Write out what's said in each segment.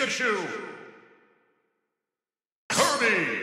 Pikachu. Kirby.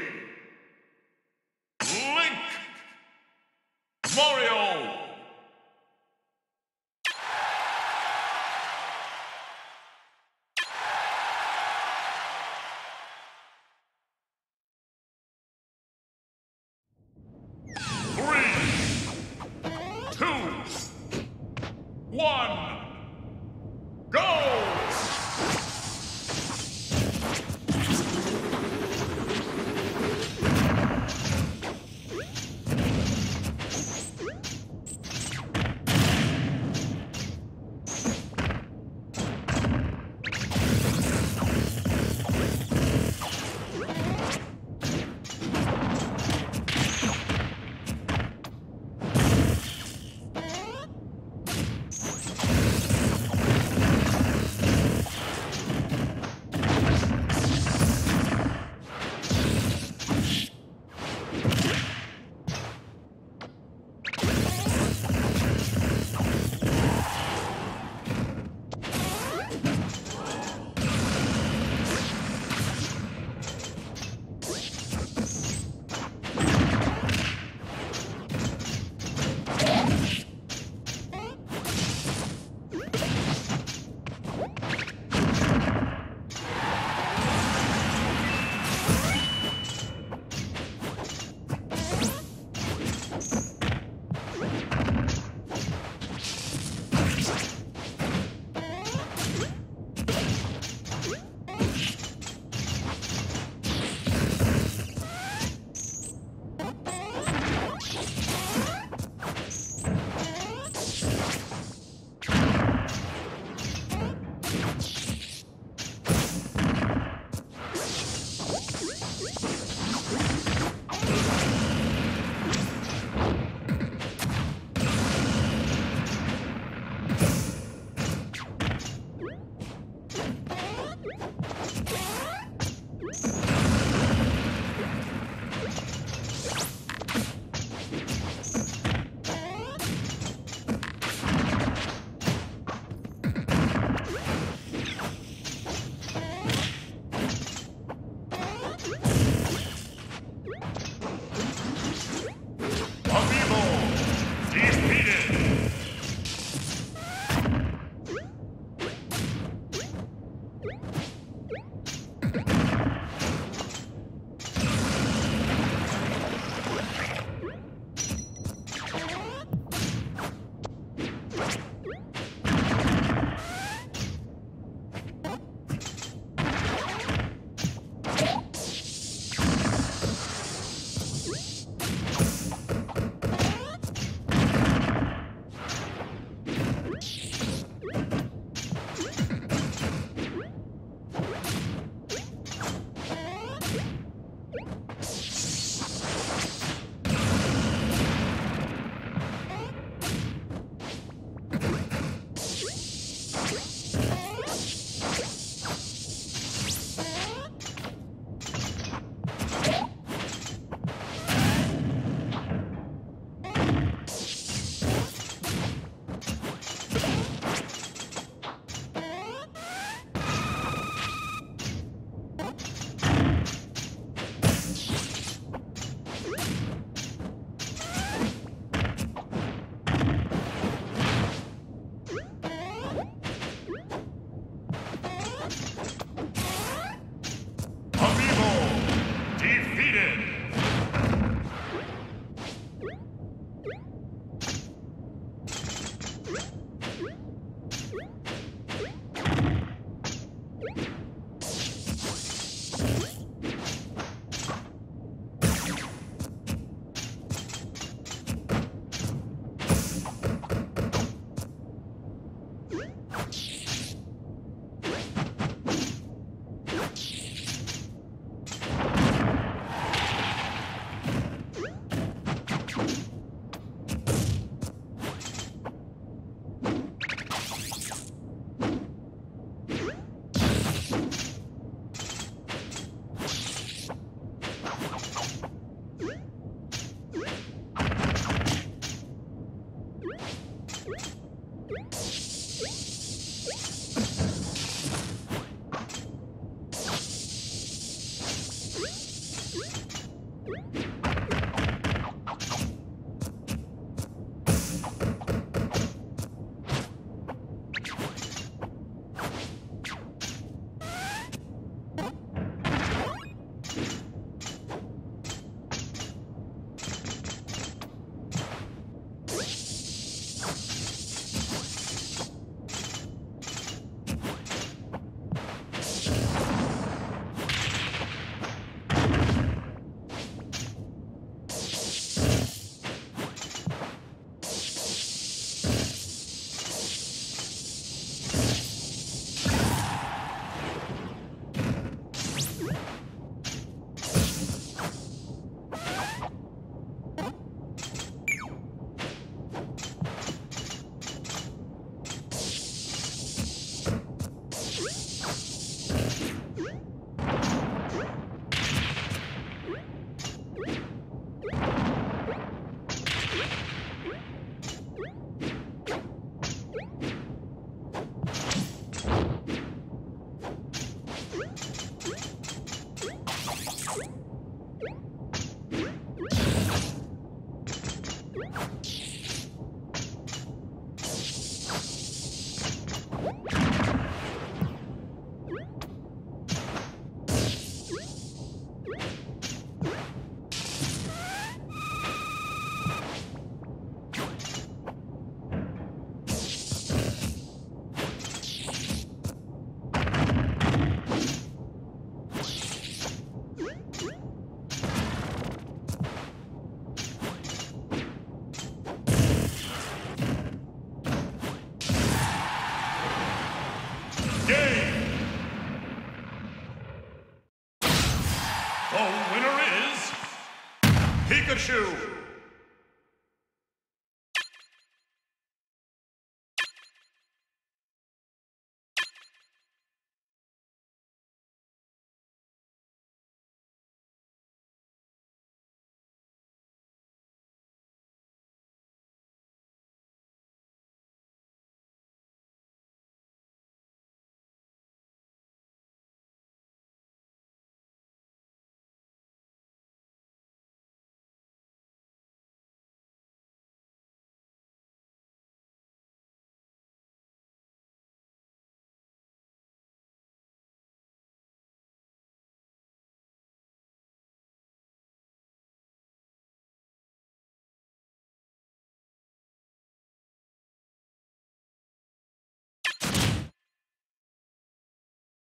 Pikachu!